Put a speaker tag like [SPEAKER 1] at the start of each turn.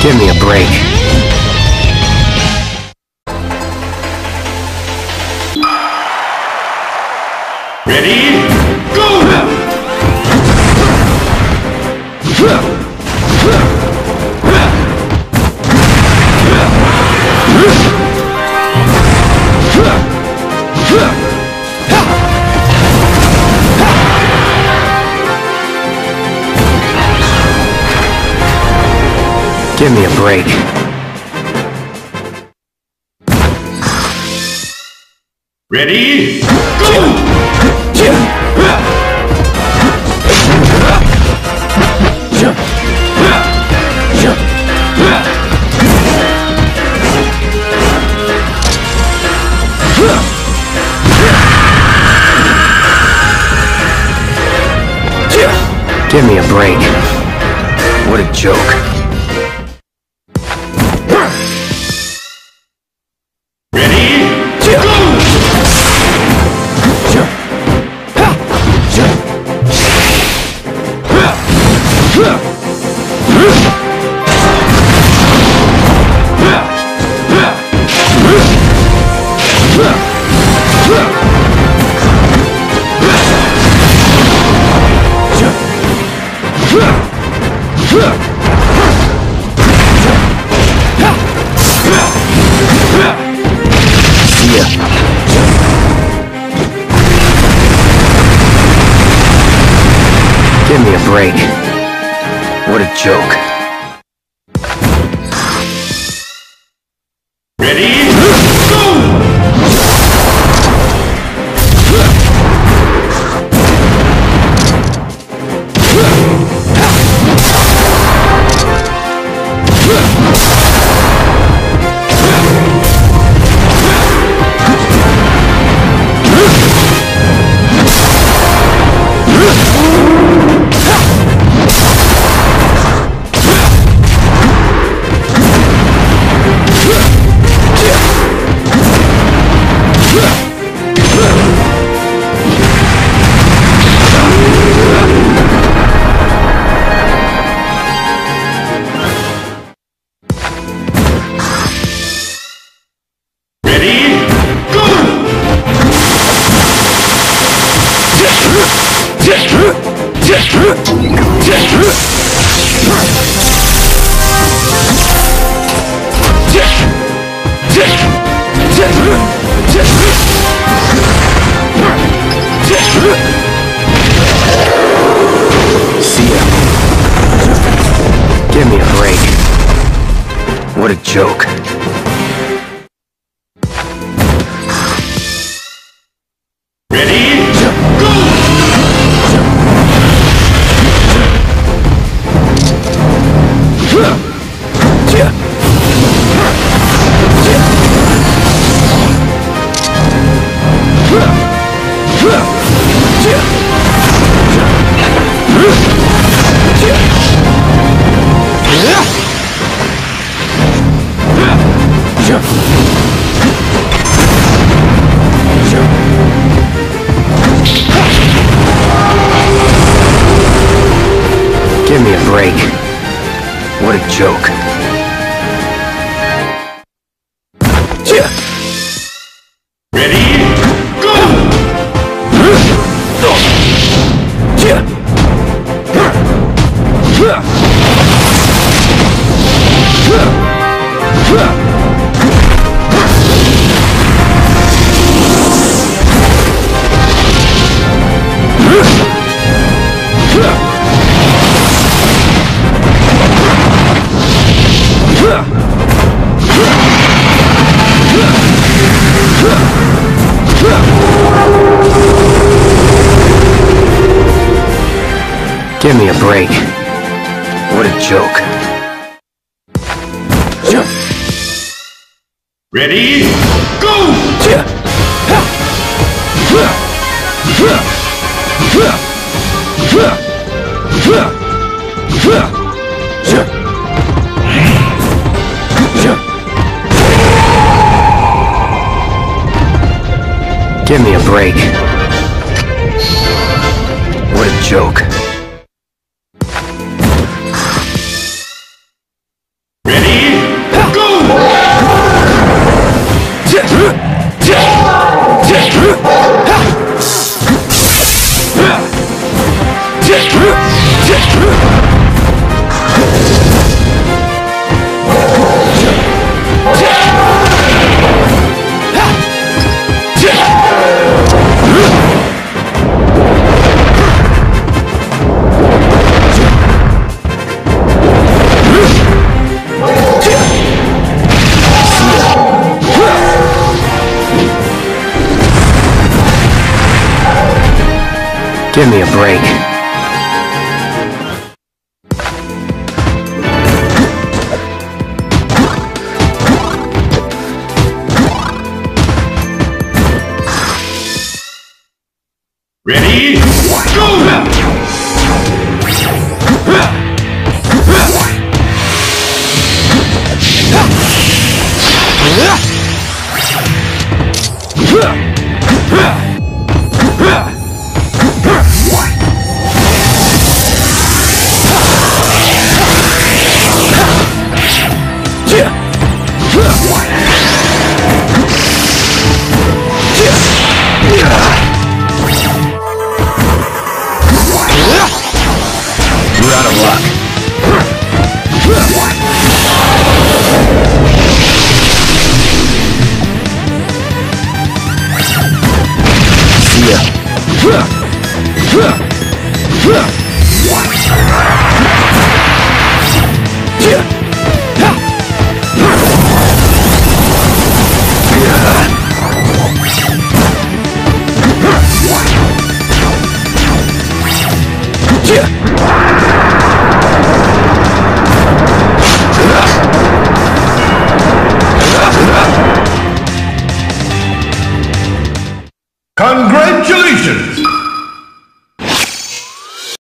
[SPEAKER 1] Give me a break.
[SPEAKER 2] Ready? Go!
[SPEAKER 1] Give me a break.
[SPEAKER 2] Ready? Go!
[SPEAKER 1] Give me a break. What a joke. Break. What a joke. Give me a break. What a joke. Give me a break. What a joke.
[SPEAKER 2] Ready?
[SPEAKER 1] Give me a break. What a joke.
[SPEAKER 2] Ready? Go!
[SPEAKER 1] Give me a break. What a joke. Give me a break.
[SPEAKER 2] Ready? Go!
[SPEAKER 1] You're ふわっふ。